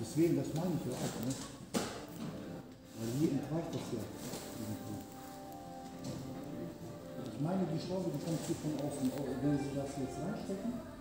Deswegen, das meine ich ja auch, ne? Weil hier entweicht das ja. Ich meine, die Schraube, die kommt hier von außen. Wenn Sie das jetzt reinstecken,